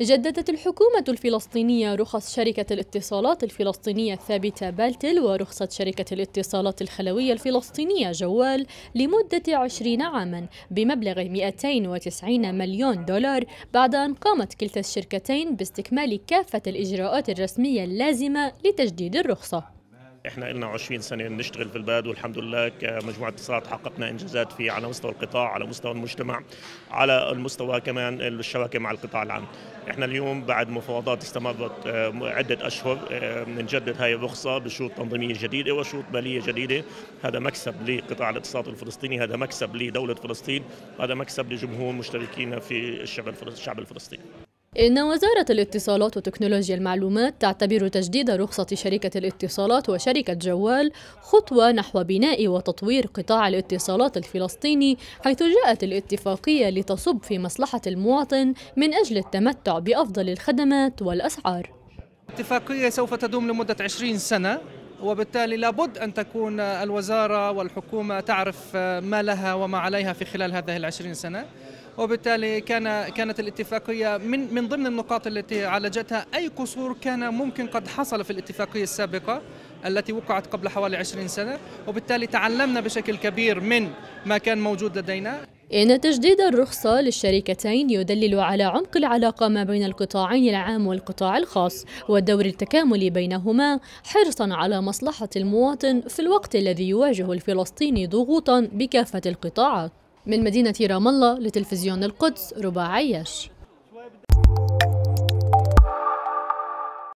جددت الحكومة الفلسطينية رخص شركة الاتصالات الفلسطينية الثابتة بالتل ورخصة شركة الاتصالات الخلوية الفلسطينية جوال لمدة 20 عاما بمبلغ 290 مليون دولار بعد أن قامت كلتا الشركتين باستكمال كافة الإجراءات الرسمية اللازمة لتجديد الرخصة. إحنا لنا 20 سنة نشتغل في البلد والحمد لله كمجموعة اتصالات حققنا إنجازات في على مستوى القطاع على مستوى المجتمع على المستوى كمان الشبكه مع القطاع العام. إحنا اليوم بعد مفاوضات استمرت آه، عدة أشهر آه، بنجدد هاي الرخصة بشروط تنظيمية جديدة وشروط مالية جديدة. هذا مكسب لقطاع الاتصالات الفلسطيني هذا مكسب لدولة فلسطين هذا مكسب لجمهور مشتركينا في الشعب الفلسطيني. إن وزارة الاتصالات وتكنولوجيا المعلومات تعتبر تجديد رخصة شركة الاتصالات وشركة جوال خطوة نحو بناء وتطوير قطاع الاتصالات الفلسطيني حيث جاءت الاتفاقية لتصب في مصلحة المواطن من أجل التمتع بأفضل الخدمات والأسعار. اتفاقية سوف تدوم لمدة 20 سنة وبالتالي لابد أن تكون الوزارة والحكومة تعرف ما لها وما عليها في خلال هذه العشرين سنة. وبالتالي كان كانت الاتفاقية من من ضمن النقاط التي عالجتها أي قصور كان ممكن قد حصل في الاتفاقية السابقة التي وقعت قبل حوالي 20 سنة. وبالتالي تعلمنا بشكل كبير من ما كان موجود لدينا. إن تجديد الرخصة للشركتين يدلل على عمق العلاقة ما بين القطاعين العام والقطاع الخاص والدور التكاملي بينهما حرصا على مصلحة المواطن في الوقت الذي يواجه الفلسطيني ضغوطا بكافة القطاعات. من مدينة رام الله لتلفزيون القدس رباع عياش